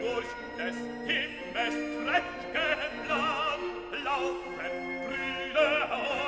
Himmels prächtigen Land laufen Brüder auf.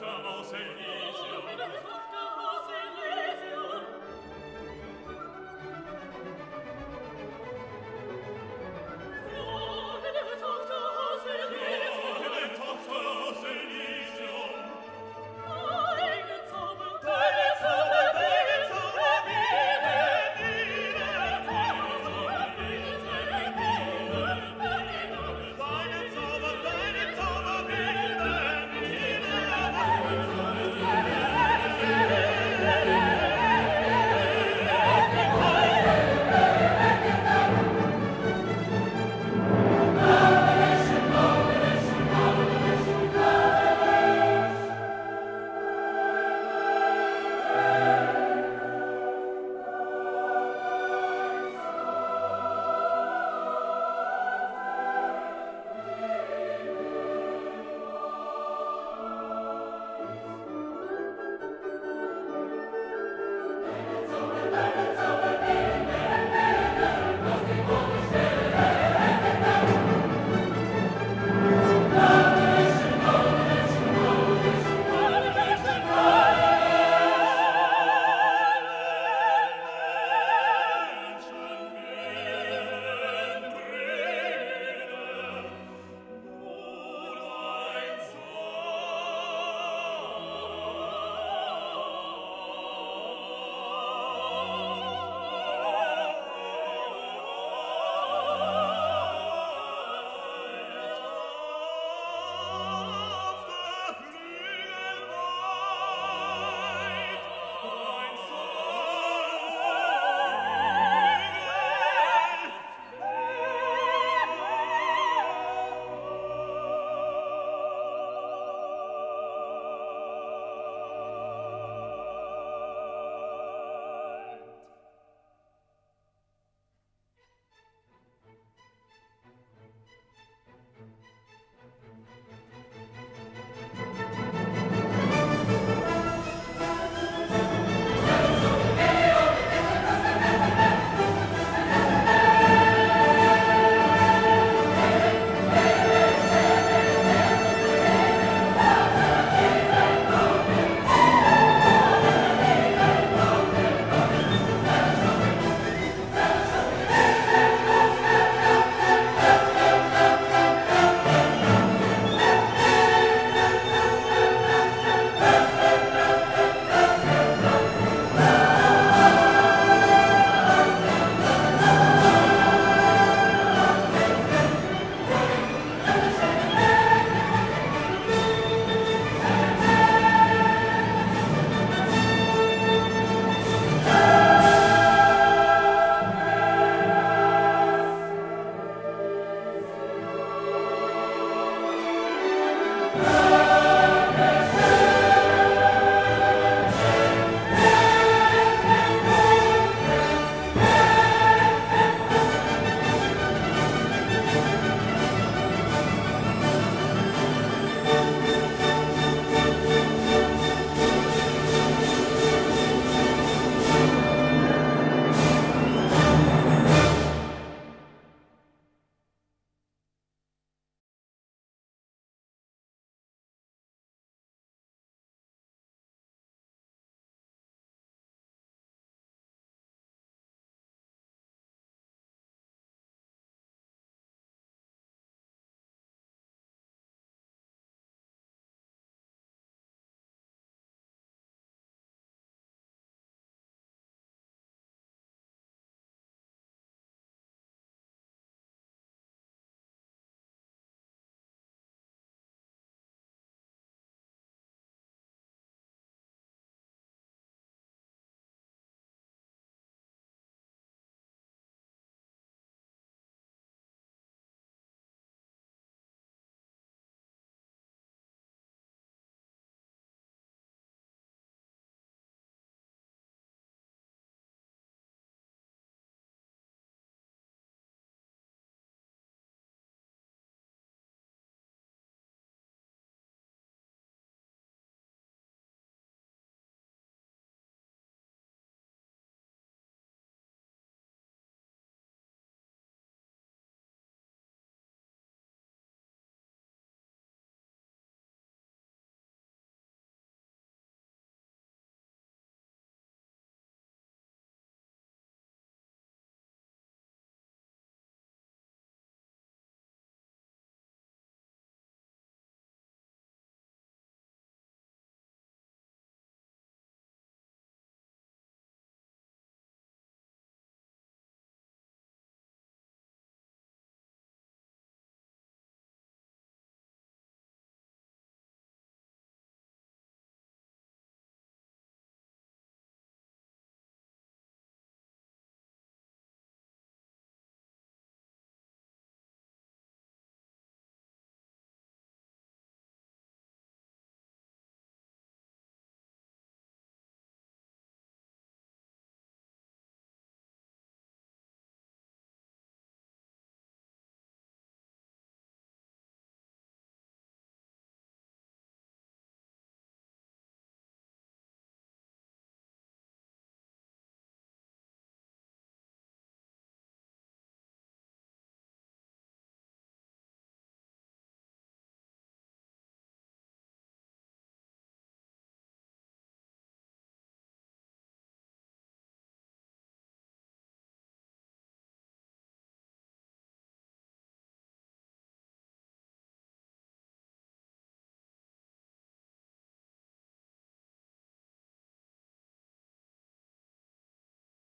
Vater auserwählt.